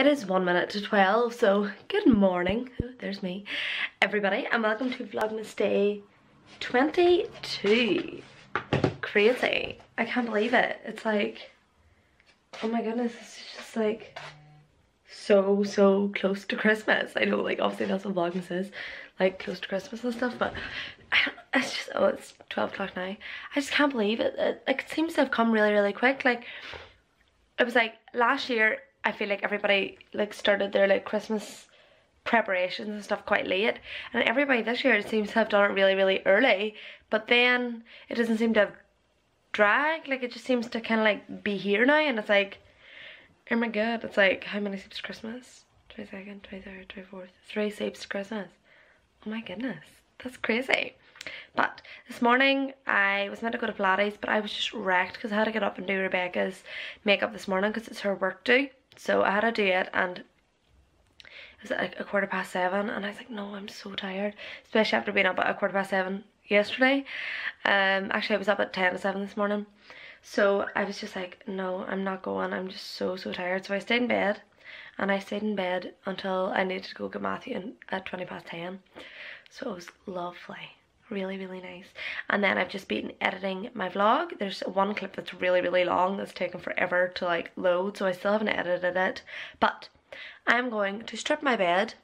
It is one minute to 12, so good morning. Oh, there's me. Everybody, and welcome to Vlogmas Day 22. Crazy. I can't believe it. It's like, oh my goodness, it's just like so, so close to Christmas. I know, like, obviously that's what Vlogmas is, like, close to Christmas and stuff, but it's just, oh, it's 12 o'clock now. I just can't believe it. it. Like, it seems to have come really, really quick. Like, it was like last year I feel like everybody like started their like Christmas preparations and stuff quite late. And everybody this year seems to have done it really really early. But then it doesn't seem to have dragged. Like it just seems to kind of like be here now. And it's like oh my god it's like how many sleeps Christmas? 22nd 23rd 24th three sleeps Christmas. Oh my goodness that's crazy. But this morning I was meant to go to Pilates but I was just wrecked because I had to get up and do Rebecca's makeup this morning because it's her work due so I had a date and it was like a quarter past seven and I was like, no, I'm so tired. Especially after being up at a quarter past seven yesterday. Um, actually I was up at 10 to 7 this morning. So I was just like, no, I'm not going. I'm just so, so tired. So I stayed in bed and I stayed in bed until I needed to go get Matthew at 20 past 10. So it was lovely really really nice. And then I've just been editing my vlog. There's one clip that's really really long that's taken forever to like load so I still haven't edited it. But I'm going to strip my bed.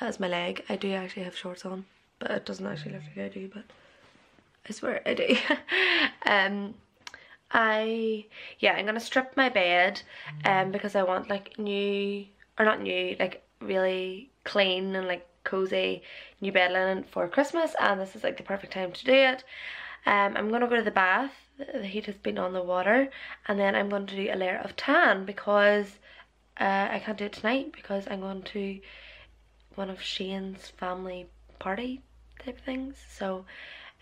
That is my leg. I do actually have shorts on but it doesn't actually look like I do but I swear I do. Um I yeah I'm gonna strip my bed um because I want like new or not new like really clean and like cozy new bed linen for Christmas and this is like the perfect time to do it. Um, I'm going to go to the bath, the heat has been on the water and then I'm going to do a layer of tan because uh, I can't do it tonight because I'm going to one of Shane's family party type things. So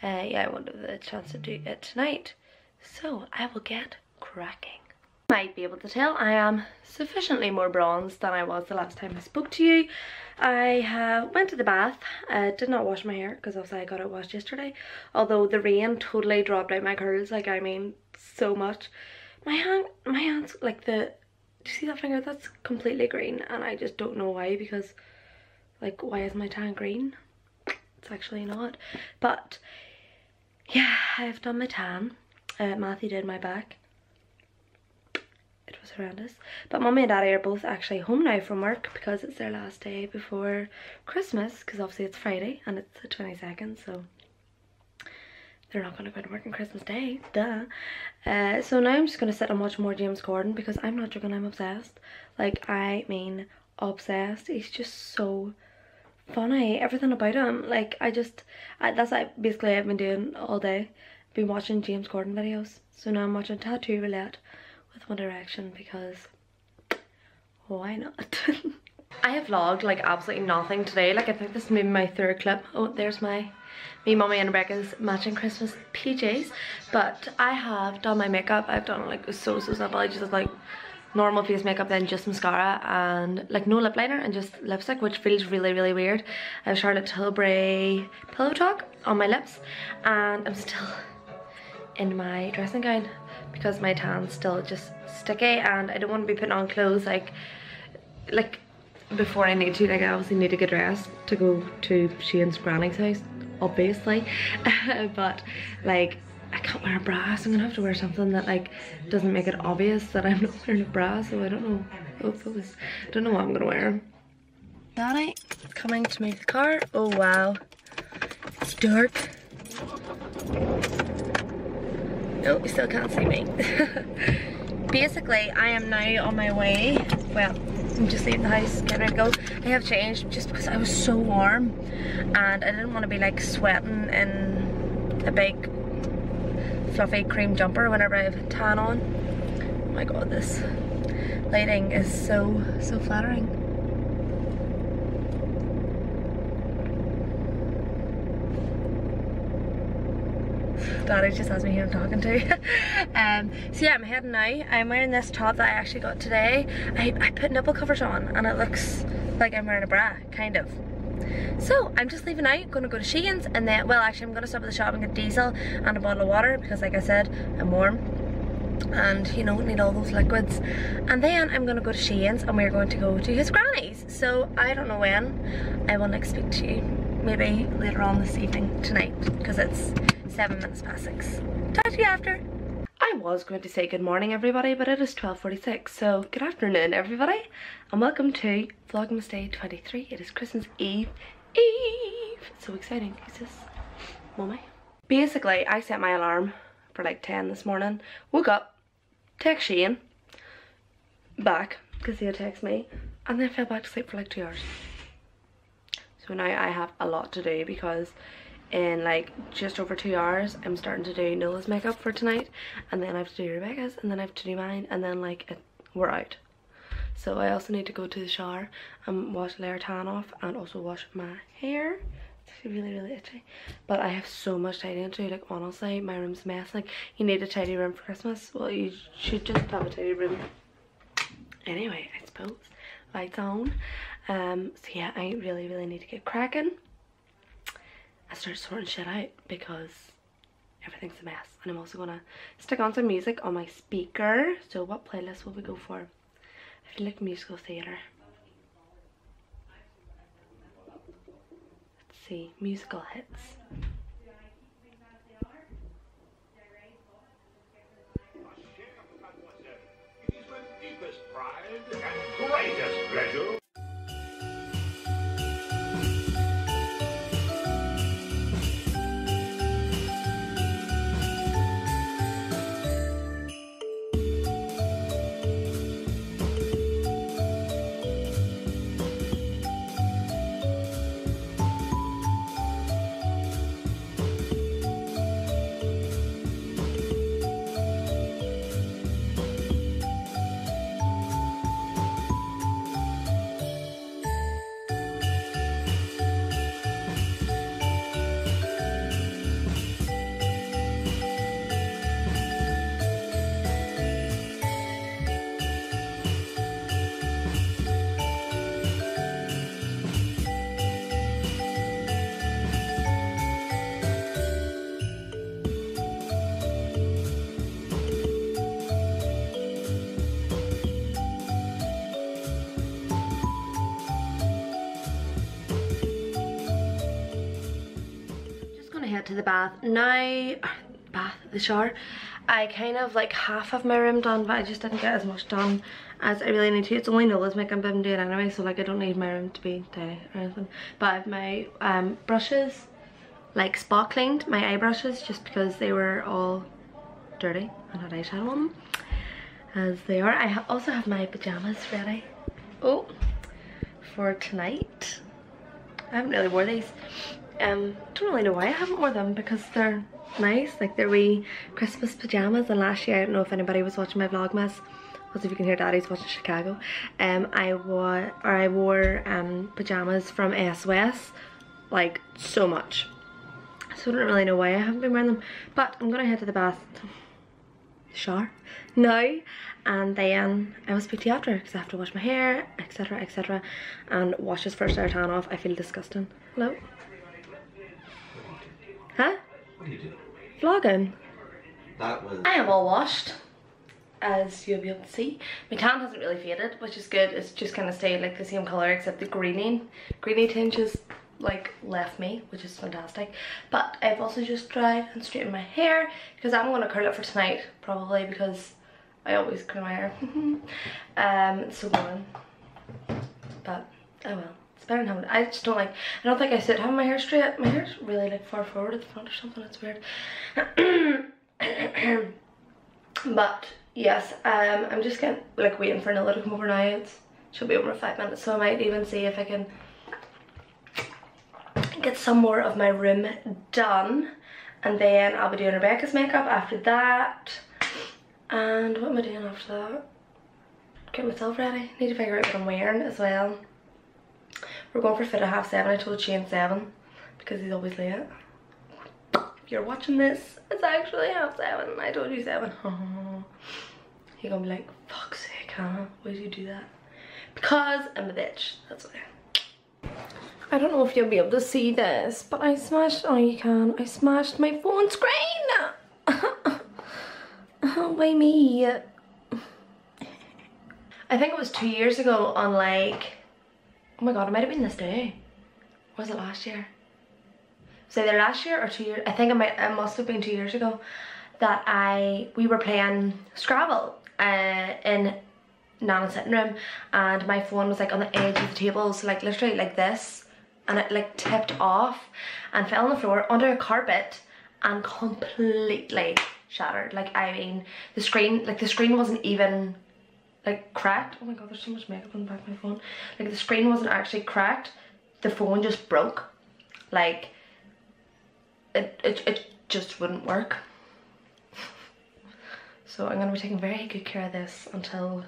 uh, yeah I won't have the chance to do it tonight. So I will get cracking might be able to tell I am sufficiently more bronzed than I was the last time I spoke to you. I have went to the bath, uh, did not wash my hair because obviously I got it washed yesterday. Although the rain totally dropped out my curls, like I mean so much. My hand, my hands, like the, do you see that finger? That's completely green and I just don't know why because like why is my tan green? It's actually not. But yeah, I've done my tan. Uh, Matthew did my back was horrendous. But mommy and daddy are both actually home now from work because it's their last day before Christmas because obviously it's Friday and it's the 22nd so they're not going to go to work on Christmas Day, duh. Uh, so now I'm just going to sit and watch more James Corden because I'm not joking, I'm obsessed. Like, I mean obsessed. He's just so funny. Everything about him. Like, I just, I, that's what basically I've been doing all day. Been watching James Corden videos. So now I'm watching Tattoo Roulette with One Direction because why not? I have vlogged like absolutely nothing today. Like I think this is maybe my third clip. Oh, there's my me, mommy and Rebecca's matching Christmas PJs. But I have done my makeup. I've done like so so simple. I just like normal face makeup then just mascara and like no lip liner and just lipstick which feels really really weird. I have Charlotte Tilbury Pillow Talk on my lips and I'm still in my dressing gown because my tan's still just sticky and I don't want to be putting on clothes like like before I need to like I obviously need to get dressed to go to Shane's granny's house obviously. But like I can't wear a bra so I'm gonna have to wear something that like doesn't make it obvious that I'm not wearing a bra so I don't know. Oh focus don't know what I'm gonna wear. Daddy coming to make the car? Oh wow. It's dark Oh, you still can't see me. Basically, I am now on my way. Well, I'm just leaving the house, getting ready to go. I have changed just because I was so warm and I didn't want to be like sweating in a big fluffy cream jumper whenever I have tan on. Oh my god, this lighting is so, so flattering. Daddy just asked me who I'm talking to. um, so yeah, I'm heading now. I'm wearing this top that I actually got today. I, I put nipple covers on and it looks like I'm wearing a bra, kind of. So I'm just leaving out, gonna go to Shane's and then, well actually I'm gonna stop at the shop and get diesel and a bottle of water because like I said, I'm warm. and you know need all those liquids and then I'm gonna go to Shane's and we're going to go to his granny's so I don't know when I will next speak to you maybe later on this evening tonight because it's seven minutes past six. Talk to you after. I was going to say good morning everybody but it is 12.46 so good afternoon everybody and welcome to Vlogmas Day 23 it is Christmas Eve. Eve! So exciting. Who's this mommy? Basically I set my alarm for like 10 this morning woke up text Shane back because he'll text me and then fell back to sleep for like two hours. So now I have a lot to do because in like just over two hours I'm starting to do Nola's makeup for tonight and then I have to do Rebecca's and then I have to do mine and then like it, we're out. So I also need to go to the shower and wash Lair tan off and also wash my hair. It's really really itchy. But i have so much tidying to do like honestly my room's a mess. Like you need a tidy room for christmas. Well you should just have a tidy room. Anyway i suppose. Lights on. Um so yeah i really really need to get cracking start sorting shit out because everything's a mess and i'm also gonna stick on some music on my speaker. So what playlist will we go for? I feel like musical theater Let's see, musical hits. The bath. Now, bath, the shower, I kind of like half of my room done, but I just didn't get as much done as I really need to. It's only Nola's makeup I'm doing anyway, so like I don't need my room to be tidy or anything. But I have my um, brushes, like spot cleaned, my eye brushes, just because they were all dirty and had eyeshadow on them, as they are. I ha also have my pajamas ready. Oh, for tonight. I haven't really wore these um don't really know why I haven't worn them because they're nice like they're wee Christmas pajamas. And last year I don't know if anybody was watching my vlogmas. Because if you can hear daddy's watching Chicago. Um I wore or I wore um pajamas from ASOS like so much. So I don't really know why I haven't been wearing them. But I'm gonna head to the bath shower now. And then I will speak to you after because I have to wash my hair etc etc and wash this first air tan off. I feel disgusting. Hello Huh? What are you doing? Vlogging. That was... I am all washed, as you'll be able to see. My tan hasn't really faded, which is good. It's just kind of stayed like the same colour except the greening, greeny tinge is like left me, which is fantastic. But I've also just dried and straightened my hair because I'm going to curl it for tonight, probably because I always curl my hair. um, so boring. But, I well than having, I just don't like, I don't think I sit having my hair straight. My hair's really like far forward at the front or something, it's weird. but yes, um, I'm just getting, like waiting for Nilla to come over now. It's, she'll be over in five minutes, so I might even see if I can get some more of my room done. And then I'll be doing Rebecca's makeup after that. And what am I doing after that? Get myself ready. Need to figure out what I'm wearing as well. We're going for fit at half seven. I told Shane seven because he's always late. If you're watching this, it's actually half seven. I told you seven. You're gonna be like, fuck's sake, huh? Why did you do that? Because I'm a bitch. That's why. I don't know if you'll be able to see this, but I smashed, oh you can, I smashed my phone screen! Oh, why me? I think it was two years ago on like, oh my god, it might have been this day. Was it last year? Was it either last year or two years? I think it might, it must have been two years ago that I, we were playing Scrabble uh, in Nana's sitting room and my phone was like on the edge of the table, so like literally like this and it like tipped off and fell on the floor under a carpet and completely shattered. Like I mean, the screen, like the screen wasn't even like cracked. Oh my god, there's so much makeup on the back of my phone. Like the screen wasn't actually cracked. The phone just broke. Like it, it, it just wouldn't work. So I'm gonna be taking very good care of this until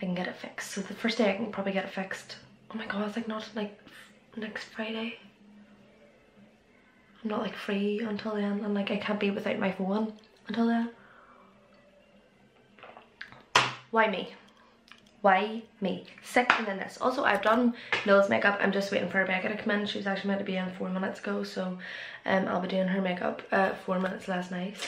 I can get it fixed. So the first day I can probably get it fixed. Oh my god, it's like not like next Friday. I'm not like free until then and like I can't be without my phone until then. Why me? Why me? Second in this. Also, I've done Nola's makeup. I'm just waiting for Rebecca to come in. She was actually meant to be in four minutes ago, so um, I'll be doing her makeup uh, four minutes less nice.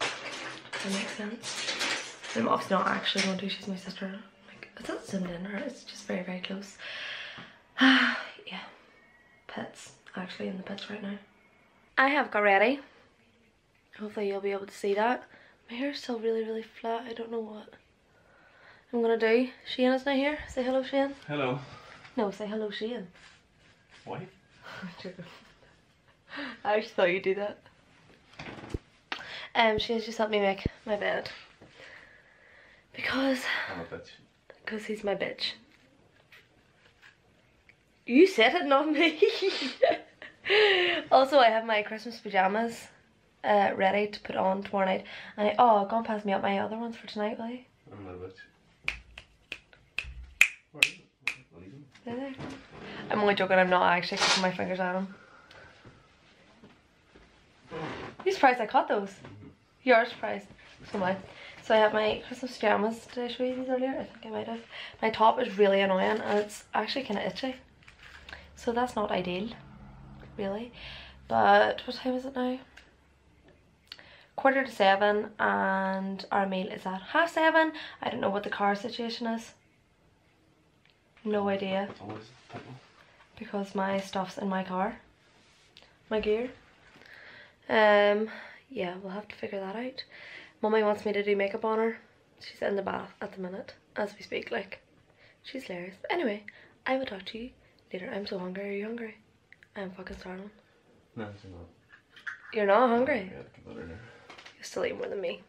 Does that make sense? I'm obviously not actually going to. She's my sister. Like, it's not zoomed in, or it's just very, very close. yeah. Pits. Actually in the pits right now. I have got ready. Hopefully you'll be able to see that. My hair's still really, really flat. I don't know what I'm gonna do. Shane is not here. Say hello, Shane. Hello. No, say hello, Shane. Why? I actually thought you'd do that. Um, she has just helped me make my bed. Because, I'm a bitch. because he's my bitch. You said it, not me. also, I have my Christmas pajamas uh, ready to put on tomorrow night. And I, oh, go and pass me up my other ones for tonight, will you? I'm a bitch. Where is it? What are you doing? There. I'm only joking, I'm not actually putting my fingers at them. You surprised I caught those? You're surprised. So am I. So I have my Christmas pajamas. Did I show you these earlier? I think I might have. My top is really annoying and it's actually kind of itchy. So that's not ideal, really. But what time is it now? Quarter to seven and our meal is at half seven. I don't know what the car situation is. No idea It's always people. because my stuff's in my car. My gear. Um, yeah, we'll have to figure that out. Mummy wants me to do makeup on her. She's in the bath at the minute, as we speak, like. She's hilarious. But anyway, I will talk to you later. I'm so hungry. Are you hungry? I'm fucking starving. No, it's not. You're not hungry? Yeah, put that in there. You still eat more than me.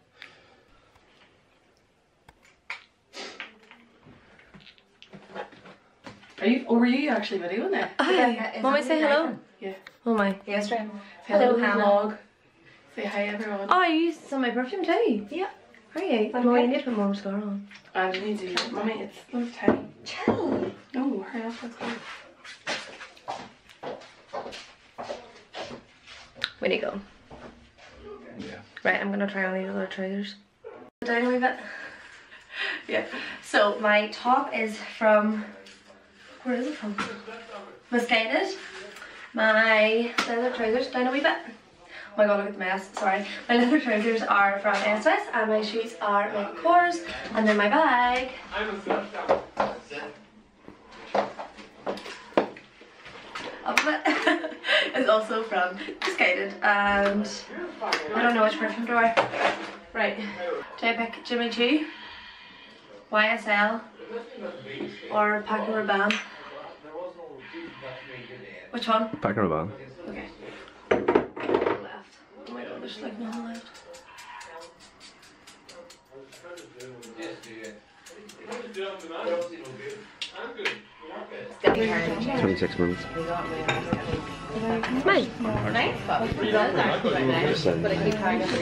Are you, or were you actually videoing it? Hi. Mummy, say hello. Yeah. Oh Mummy. Yes, right. Hello, Hello, Hannah. vlog. Say hi, everyone. Oh, you used some of my perfume too? Yeah. Are you? I'm Mummy, you okay. need to put more mascara on. And you need to, mommy, it's not time. Chill. No, hurry up, let's go. Where do you go? Yeah. Right, I'm gonna try on these other trousers. Down a wee bit. Yeah. So my top is from where is it from? Missguided. My leather trousers down a wee bit. Oh my god, look at the mess. Sorry. My leather trousers are from SS and my shoes are Michael Kors and then my bag. Up it is also from Missguided and I don't know which perfume to wear. Right. Do pick Jimmy Choo? YSL or Paco Rabanne? Which one? Paco Rabanne. Okay. Left. Oh my god, there's like nothing left. Twenty-six minutes. It's mine.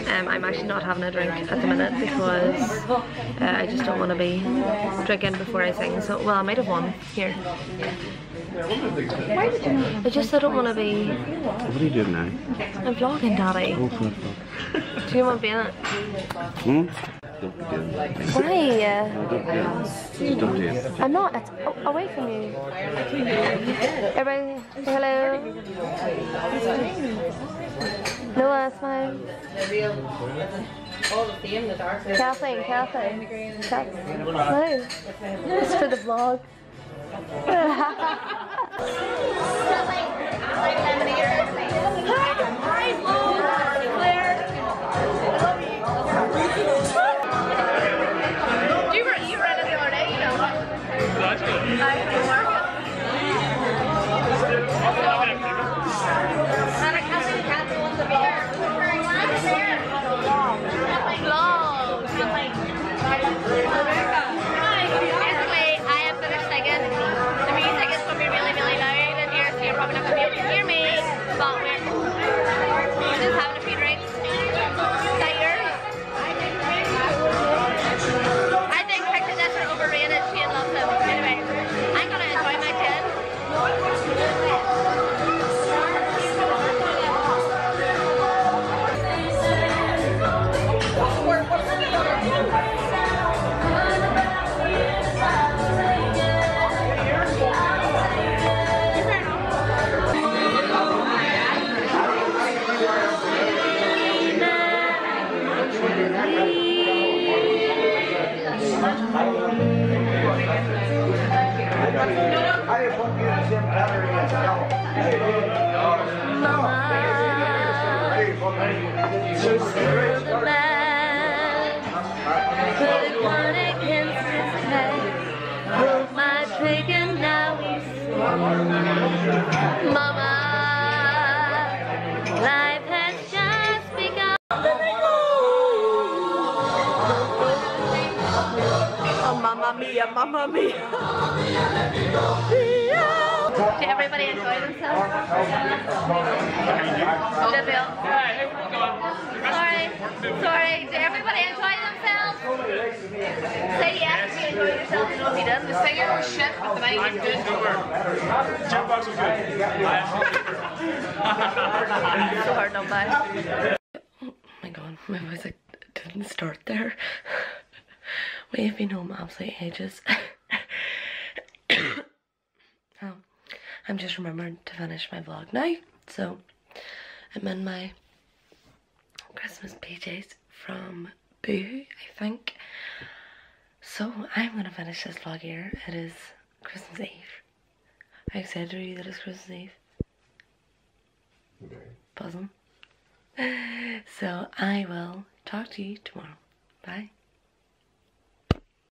Um, I'm actually not having a drink at the minute because uh, I just don't want to be drinking before I sing. So, well, I might have one here. I just I don't want to be. What are you doing now? I'm vlogging, Daddy. Oh, for the fuck. Do you want to be in it? Hmm? Don't. Why? Just don't do it. I'm not. It's a- away from you. Everybody, hello. Noah, smile. all the same, the dark. Kathleen, Kathleen. Kathleen. It's for the vlog. mia, mamma mia. Did everybody enjoy themselves? Did they all? Sorry, sorry. Did everybody enjoy themselves? Say yes if you enjoyed yourself and if you didn't. The singer was shit, but the night was good. Jukebox was good. so hard not by. Oh my god, my voice like didn't start there. We have been home absolutely ages. oh, I'm just remembering to finish my vlog now. So I'm in my Christmas PJs from Boohoo, I think. So I'm gonna finish this vlog here. It is Christmas Eve. How excited are you that it's Christmas Eve? Okay. Buzzing. So I will talk to you tomorrow. Bye.